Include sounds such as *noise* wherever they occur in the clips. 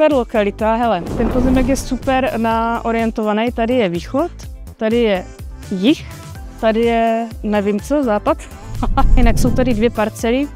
super lokalita, hele, ten pozemek je super na orientovaný, tady je východ, tady je jih, tady je nevím co, západ, *laughs* jinak jsou tady dvě parcely,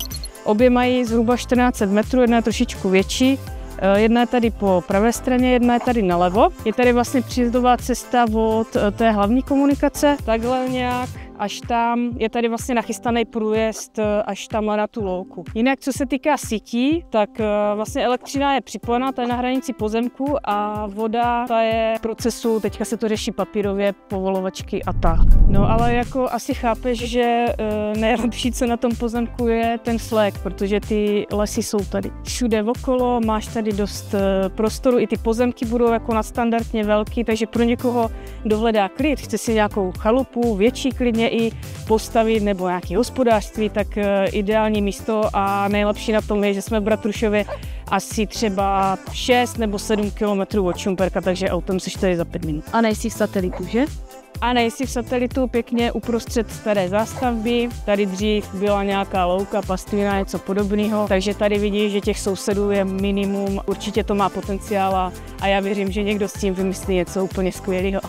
obě mají zhruba 14 metrů, jedna je trošičku větší, Eh, jedna je tady po pravé straně, jedna je tady nalevo. Je tady vlastně příjezdová cesta od eh, té hlavní komunikace, takhle nějak až tam je tady vlastně nachystaný průjezd eh, až tam na tu louku. Jinak, co se týká sítí, tak eh, vlastně elektřina je připojená, ta je na hranici pozemku a voda, ta je v procesu, teďka se to řeší papírově, povolovačky a tak. No ale jako asi chápeš, že eh, nejlepší, co na tom pozemku je ten flek, protože ty lesy jsou tady všude okolo, máš tady dost prostoru, i ty pozemky budou jako nadstandardně velký, takže pro někoho dohledá klid, chce si nějakou chalupu, větší klidně, klidně i postavit nebo nějaké hospodářství, tak eh, ideální místo a nejlepší na tom je, že jsme v Bratrušově asi třeba 6 nebo 7 kilometrů od Šumperka, takže autem se tady za 5 minut. A nejsi v satelitu, že? A nejsi v satelitu pěkně uprostřed staré zástavby. Tady dřív byla nějaká louka, pastvina, něco podobného. Takže tady vidíš, že těch sousedů je minimum. Určitě to má potenciál a já věřím, že někdo s tím vymyslí něco úplně skvělého.